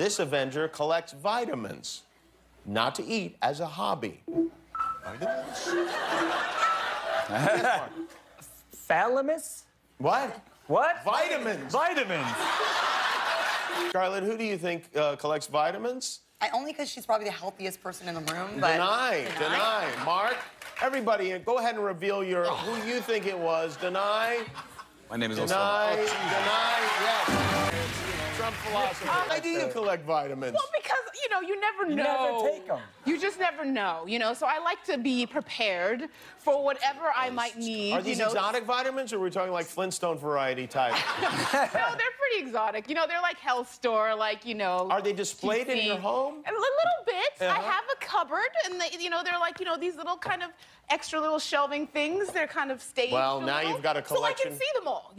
This Avenger collects vitamins, not to eat, as a hobby. Yes, Mark. Thalamus? what? What? Vitamins. Vitamins. Scarlett, who do you think uh, collects vitamins? I only because she's probably the healthiest person in the room. But Danai, Danai. Mark, everybody, go ahead and reveal your who you think it was. Danai, My name is also. Danai, Danai. Yes. Trump philosophy. Why do you collect vitamins? Well, because you know, you never You know. never them. You just never know, you know. So I like to be prepared for whatever I might need. Are these you know. exotic vitamins, or are we talking like Flintstone variety type? No, they're pretty exotic. You know, they're like health store, like you know. Are they displayed in your home? A little bit. I Uh-huh. have a cupboard, and they, you know, they're like you know these little kind of extra little shelving things. They're kind of staged. Well, now little, you've got a collection. So I can see them all.